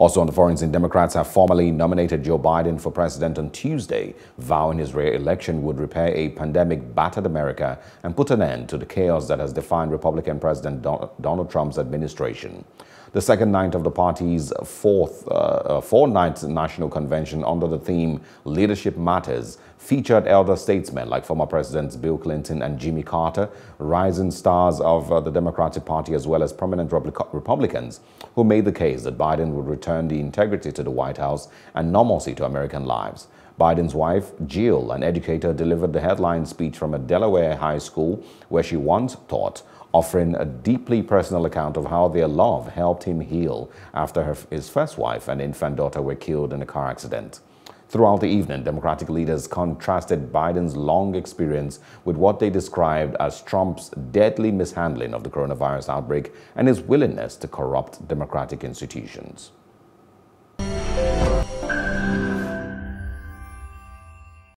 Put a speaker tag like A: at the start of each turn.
A: Also on the foreign scene, Democrats have formally nominated Joe Biden for president on Tuesday, vowing his re-election would repair a pandemic-battered America and put an end to the chaos that has defined Republican President Donald Trump's administration. The second night of the party's fourth uh, uh, four-night national convention under the theme Leadership Matters featured elder statesmen like former Presidents Bill Clinton and Jimmy Carter, rising stars of uh, the Democratic Party as well as prominent Republicans who made the case that Biden would return the integrity to the White House and normalcy to American lives. Biden's wife, Jill, an educator, delivered the headline speech from a Delaware high school where she once taught offering a deeply personal account of how their love helped him heal after her, his first wife and infant daughter were killed in a car accident. Throughout the evening, Democratic leaders contrasted Biden's long experience with what they described as Trump's deadly mishandling of the coronavirus outbreak and his willingness to corrupt democratic institutions.